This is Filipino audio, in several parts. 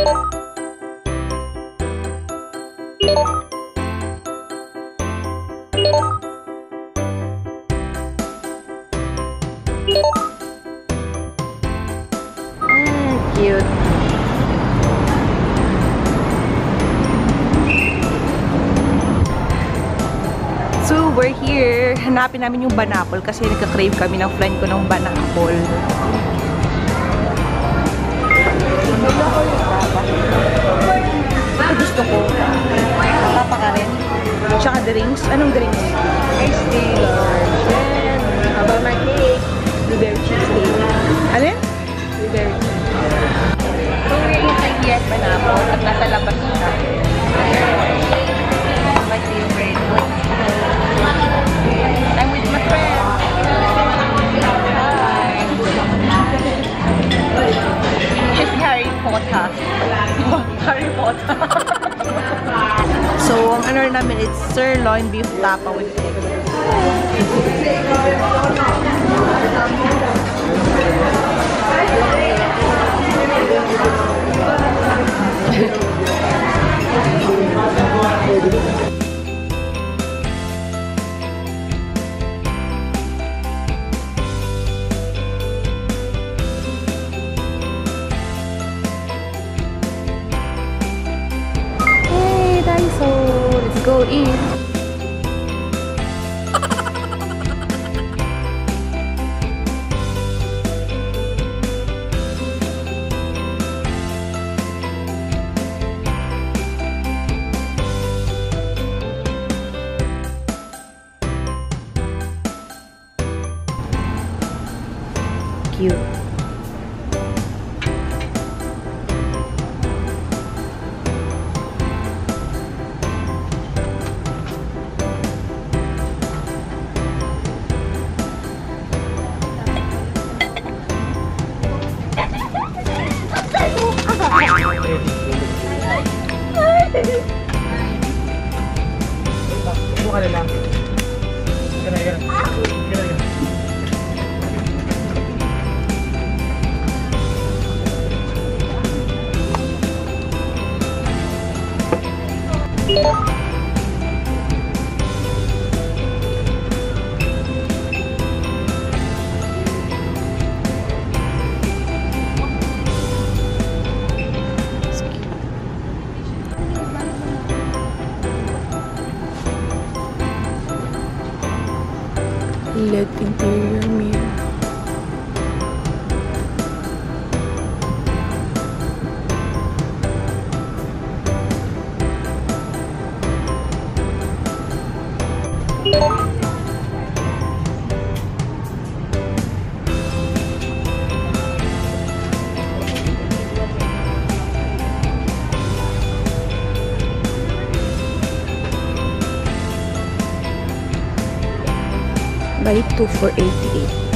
Cute. So, we're here. Hanapin namin yung banapol kasi nagka-crave kami ng friend ko ng banapol. Harry Potter. So, ang ano namin, it's sirloin beef tapa with egg. Hey, in! Buy 2 for 88.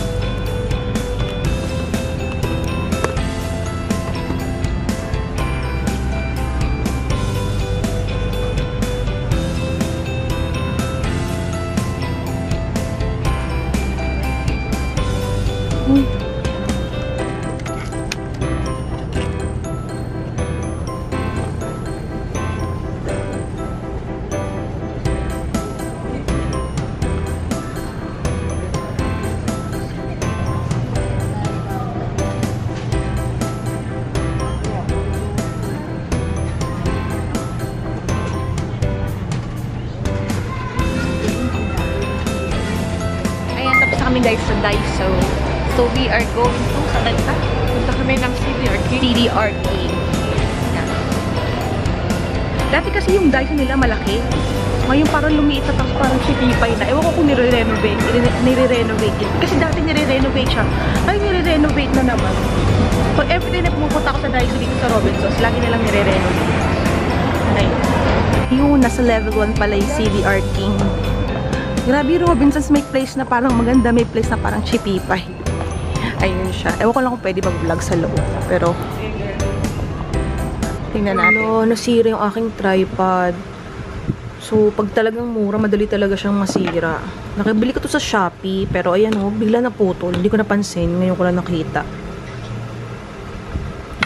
Na guys sa Daiso. So, we are going to, saan ka? Punta kami ng CDRK. CDRK. Yan. Dati kasi yung Dyson nila malaki. Ngayon parang lumiit at tapos parang sipipay na. Ewan ko kung nire-renovate, nire-renovate yun. Kasi dati nire-renovate siya. Ay, nire-renovate na naman. Pag everyday na pumupunta ako sa Dyson dito sa Robinsons, lagi nilang nire-renovate. Ayun. Yung nasa level 1 pala yung CDR King. Grabe Robinsons may place na parang maganda, may place na parang chipipay. Ayun siya. Ewan ko lang kung pwede mag-vlog sa loob. Pero, tingnan natin. Ano, nasira yung aking tripod. So, pag talagang mura, madali talaga siyang masira. Nakibili ko to sa Shopee, pero ayan o, bigla naputol. Hindi ko napansin, ngayon ko lang nakita.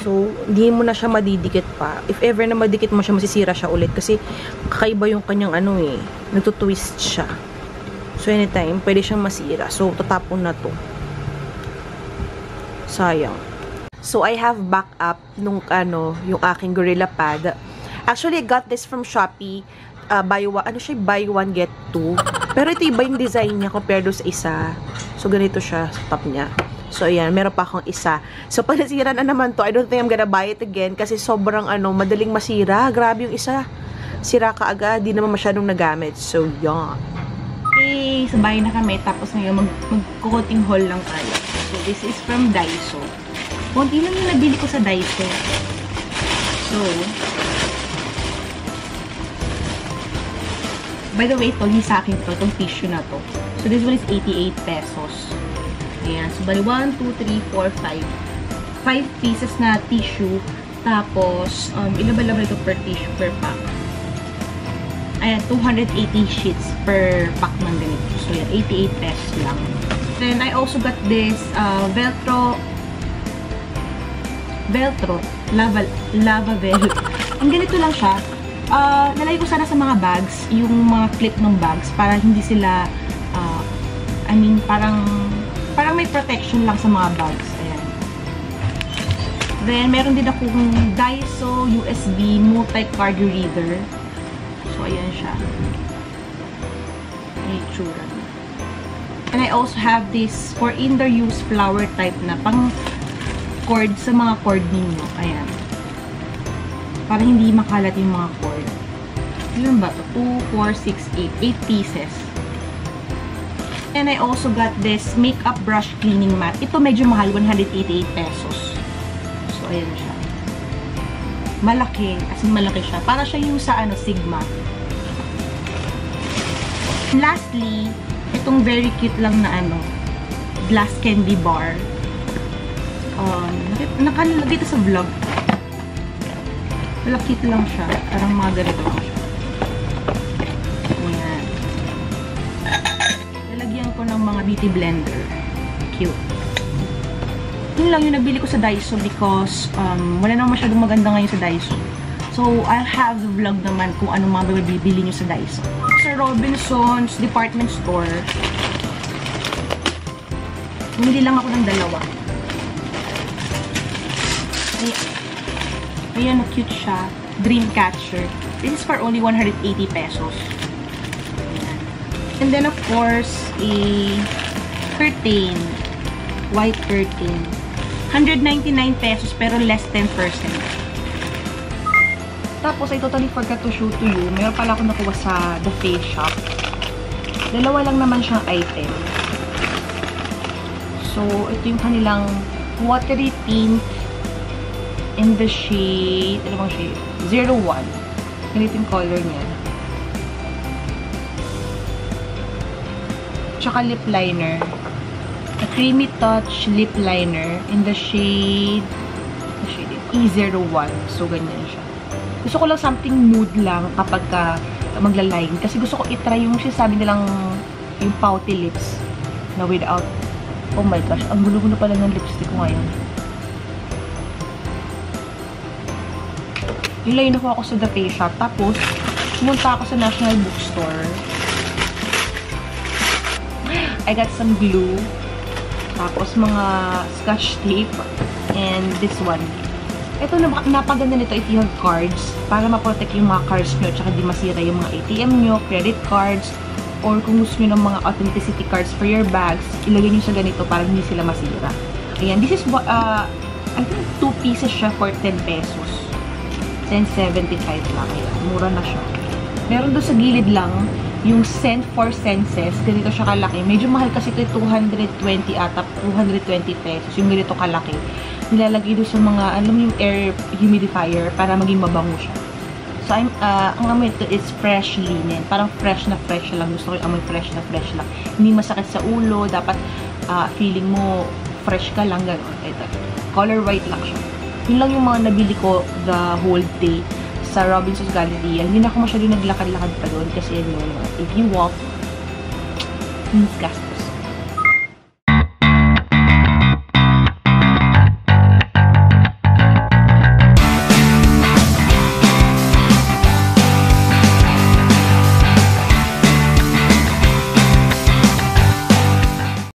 So, hindi mo na siya madidikit pa. If ever na madikit mo siya, masisira siya ulit. Kasi, kakaiba yung kanyang ano eh. Nagtutwist siya. So, anytime, pwede siyang masira. So, tatapon na to. Sayang. So, I have backup nung ano, yung aking Gorilla Pad. Actually, I got this from Shopee. Uh, buy one, ano siya, buy one, get two. Pero ito iba yung design niya compared sa isa. So, ganito siya sa top niya. So, ayan, meron pa akong isa. So, pag nasira na naman to, I don't think I'm gonna buy it again kasi sobrang, ano, madaling masira. Grabe yung isa. Sira ka agad, di naman masyadong nagamit. So, yan. Okay, sa bahay na kami. Tapos ngayon, mag magkukuting haul lang tayo. So, this is from Daiso. Kunti lang yung nabili ko sa Daiso. So, by the way, yung sa akin to, itong tissue na to. So, this one is 88 pesos. Ayan. So, bali, 1, 2, 3, 4, 5. 5 pieces na tissue. Tapos, um, ilabal-labal ito per tissue, per pack. Ayan, 280 sheets per pack ng ganito. So, yan, 88 pesos lang. Then, I also got this uh, Velcro Velcro Lava, Lava Vel. Ang ganito lang siya. Uh, nalagay ko sana sa mga bags, yung mga clip ng bags, para hindi sila, uh, I mean, parang, parang may protection lang sa mga bags. Ayan. Then, meron din akong Daiso USB multi-card reader. Ayan siya. May. And I also have this for indoor use flower type na pang cord sa mga cord ninyo. Ayan. Para hindi makalat yung mga cord. Ilan ba to? 2, 4, 6, 8. 8 pieces. And I also got this makeup brush cleaning mat. Ito medyo mahal, 188 pesos. So, ayan siya. Malaki. As in, malaki siya. Para siya yung sa ano, Sigma. Lastly, itong very cute lang na ano, glass candy bar. Um, nakalagay ito sa vlog. Wala cute lang siya. Parang mga ganito lang siya. Ayan. Lalagyan ko ng mga beauty blender. Cute. Yun lang yung nabili ko sa Daiso because um, wala naman masyadong maganda ngayon sa Daiso. So, I'll have the vlog naman kung ano mga bibili nyo sa Daiso. Sa Robinson's department store, bumili lang ako ng dalawa. Ay, ayan, cute siya. Dreamcatcher. This is for only 180 pesos. And then, of course, a curtain. White curtain. 199 pesos pero less 10%. Tapos, I totally forgot to show to you. Meron pala ako nakuha sa The Face Shop. Dalawa lang naman siyang item. So, ito yung kanilang watery tint in the shade, ano bang shade? 01. Ganito yung color niya. Tsaka lip liner. A creamy touch lip liner in the shade, ano shade E01. So, ganyan siya. Gusto ko lang something nude lang kapag ka magla-line. Kasi gusto ko itry yung sinasabi nilang yung pouty lips na without oh my gosh, ang gulo-gulo pala ng lipstick ko ngayon. Yung line ako ako sa The Face Shop. Tapos, pumunta ako sa National Bookstore. I got some glue. Tapos, mga scotch tape. And this one. Ito, napaganda nito, ito yung cards para ma-protect yung mga cards nyo tsaka di masira yung mga ATM nyo, credit cards, or kung gusto nyo ng mga authenticity cards for your bags, ilagay nyo sa ganito para hindi sila masira. Ayan, this is, uh, I think 2 pieces siya for 10 pesos. 10.75 lang. Ayan, mura na siya. Meron doon sa gilid lang, yung Scent for Senses, ganito siya kalaki. Medyo mahal kasi ito 220 ata, 220 pesos, yung ganito kalaki nilalagay doon sa mga, alam yung air humidifier para maging mabango siya. So, I'm, uh, ang amoy ito is fresh linen. Parang fresh na fresh lang. Gusto ko yung amoy fresh na fresh lang. Hindi masakit sa ulo. Dapat uh, feeling mo fresh ka lang. Gano'n. Ito. Color white lang siya. Yun lang yung mga nabili ko the whole day sa Robinson's Galleria. Hindi na ako masyado naglakad-lakad pa doon kasi yun, if you walk, disgusting.